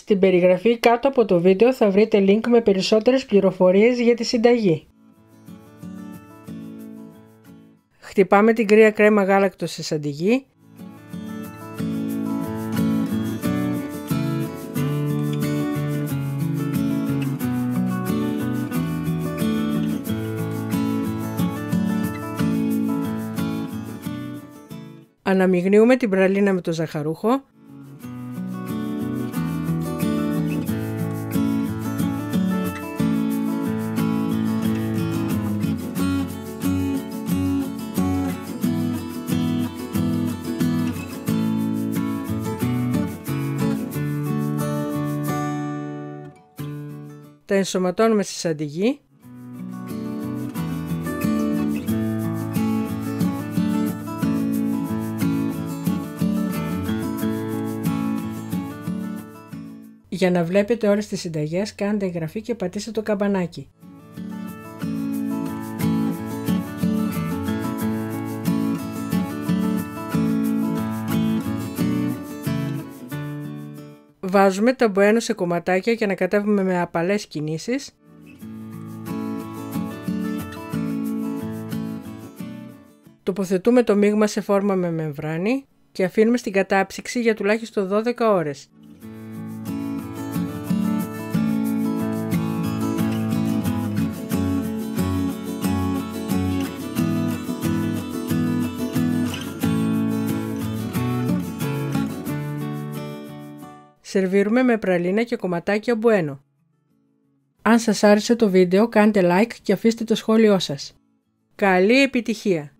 Στην περιγραφή κάτω από το βίντεο θα βρείτε link με περισσότερες πληροφορίες για τη συνταγή. Χτυπάμε την κρύα κρέμα γάλακτος σε σαντιγί Αναμειγνύουμε την πραλίνα με το ζαχαρούχο. Τα ενσωματώνουμε στη σαντιγί Για να βλέπετε όλες τις συνταγές κάντε εγγραφή και πατήστε το καμπανάκι. Βάζουμε τα μποένο σε κομματάκια και ανακατεύουμε με απαλές κινήσεις. Τοποθετούμε το μείγμα σε φόρμα με μεμβράνη και αφήνουμε στην κατάψυξη για τουλάχιστον 12 ώρες. Σερβίρουμε με πραλίνα και κομματάκια μπουένο. Αν σας άρεσε το βίντεο κάντε like και αφήστε το σχόλιο σας. Καλή επιτυχία!